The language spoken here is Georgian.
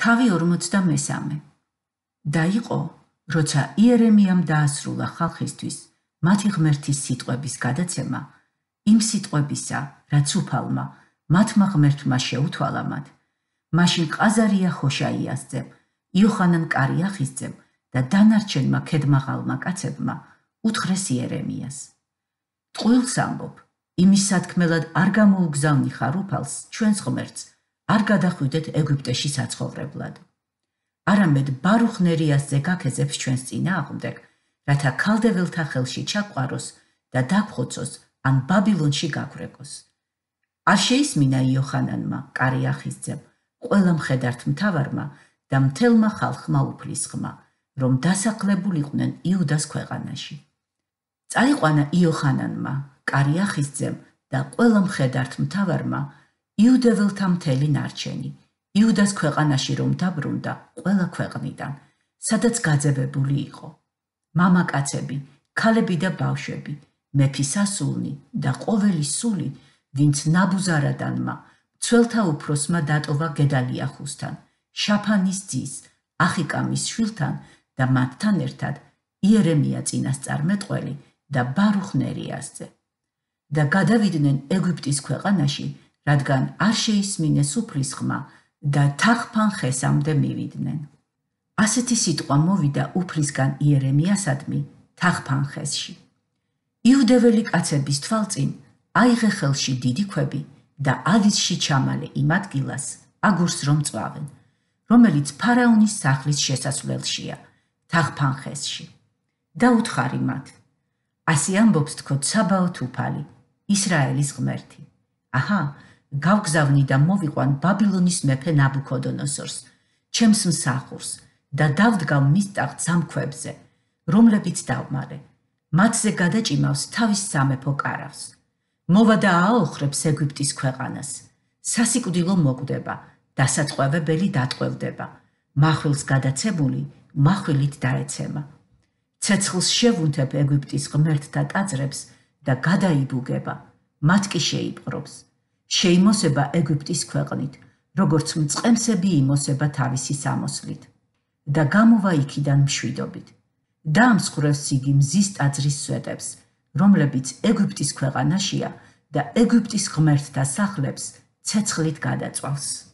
თავი 53 და იყო როცა იერემიამ დაასრულა ხალხისთვის მათი ღმერთის სიტყვების გადაცემა იმ სიტყვებისა რაც უფალმა მათმა ღმერთმა შეუთვალა მათ მაშინ ყაზარია ხოშაიასძე იოხანან კარიახისძე და დანარჩენმა ქედმაღალმა კაცებმა უთხრეს იერემიას. ტყუილს ამბობ იმის სათქმელად არ გამოუგზავნი ხარ უფალს ჩვენს ღმერთს არ გადახვიდეთ ეგვიპტეში საცხოვრებლად. არამედ ბარუხნერიასზე გაქეზებს ჩვენს წინააღმდეგ, რათა ქალდეველთა ხელში ჩაყვაროს და დაგხოცოს ან ბაბილონში გაქრეკოს. არ შეისმინა იოხანანმა, კარიახისძემ, ყველა მხედართ მთავარმა და მთელმა ხალხმა უფლისხმა, რომ დასაყლებულიყვნენ იუდას ქვეყანაში. წაიყვანა იოხანანმა, კარიახისძემ და ყველა მხედართ მთავარმა იუდეველთა მთელი ნარჩენი. იუდას ქვეყანაში რომ დაბრუნდა ყველა ქვეყნიდან სადაც გაძებებული იყო. მამაკაცები ქალები და ბავშვები მეფისასულნი და ყოველი სული ვინც ნაბუზარადანმა ცველთა უფროსმა დატოვა გედალიახუსთან შაფანის ძის ახიკამის შვილთან და მათთან ერთად იერემია წინასწარმეტყველი და ბარუხნერიასზე და გადავიდნენ ეგვიპტის ქვეყანაში რადგან არ შეისმინეს უფლის ხმა და თახფან ხესამდე მივიდნენ. ასეთი სიტყვა მოვიდა უფლისგან იერემიასადმი თახფან ხესში. იუდეველი კაცების თვალწინ აიღე ხელში დიდი ქვები და ალისში ჩამალე იმ ადგილას აგურს რომ წვავენ, რომელიც ფარაონის სახლის შესასვლელშია, თახფან ხესში. და უთხარი მათ: ასე ამბობს თქო საბაოთ უფალი, ისრაელის ღმერთი. აჰა, გავგზავნი და მოვიყვან ბაბილონის მეფე ნაბუქოდონოსორს, ჩემს მსახურს და დავდგავ მის ტახტს ამ ქვებზე, რომლებიც დავმარე. მათზე გადაჭიმავს თავის სამეფო კარავს. მოვა და აოხრებს ეგვიპტის ქვეყანას. სასიკვდილო მოკვდება, დასაწყევებელი დატყვევდება. מחვილს გადაცემული מחვილით დაეცემა. ცეცხლს შევუნთებ ეგვიპტის ღმერთთა ტაძრებს და გადაიბუგება. მათ კი შეიპყრობს. შეიმოსება ეგვიპტის ქვეყნით, როგორც მწყემსები იმოსება თავისი სამოსლით და გამოვა იქიდან მშვიდობით. დაამსხვრევს იგი მზის ტაძრის სვეტებს, რომლებიც ეგვიპტის ქვეყანაშია და ეგვიპტის ღმერთთა სახლებს ცეცხლით გადაწვავს.